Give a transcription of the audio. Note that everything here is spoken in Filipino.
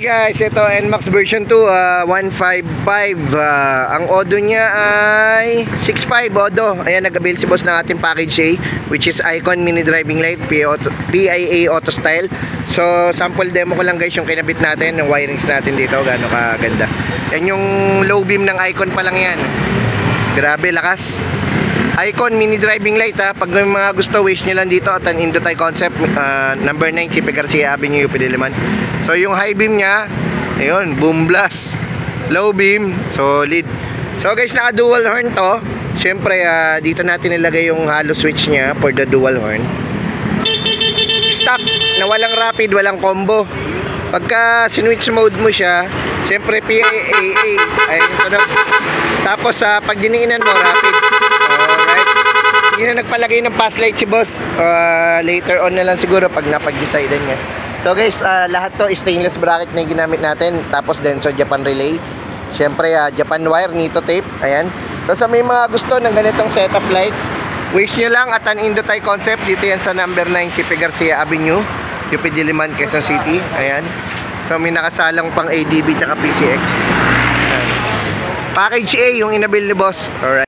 Guys, ito NMAX version 2, ah, 155. ah, ang Odo niya ay 65 Odo. Ayan, nag-avail si boss ng ating package A, which is Icon Mini Driving Light, PIA Auto, Style. So, sample demo ko lang guys yung kinabit natin, yung wirings natin dito, gaano kaganda. Yan yung low beam ng Icon pa lang yan. Grabe, lakas. Icon Mini Driving Light ha. Pag may mga gusto, wish nyo lang dito at ang Indotay Concept, ah, number 9, CP Garcia Avenue, UP Diliman. So yung high beam niya, ayun, boom blast. Low beam, solid. So guys, naka dual horn to. Siyempre, ah, dito natin nilagay yung hollow switch niya for the dual horn. Stock na walang rapid, walang combo. Pagka switch mode mo siya, siyempre PAA, ayun tunog. Tapos sa pag diniinan mo, rapid. Hindi na nagpalagay ng pass light si boss. Ah, later on na lang siguro pag napag-decidean niya. So guys, ah, lahat to stainless bracket na ginamit natin. Tapos Denso Japan relay. Siyempre, ah, Japan wire, Nito tape. Ayan. So sa may mga gusto ng ganitong setup lights, wish nyo lang at an Indotay concept. Dito yan sa number 9, CP Garcia Avenue. UP Diliman, Quezon City. Ayan. So may nakasalang pang ADB tsaka PCX. Ayan. Package A yung inabil ni boss. Alright.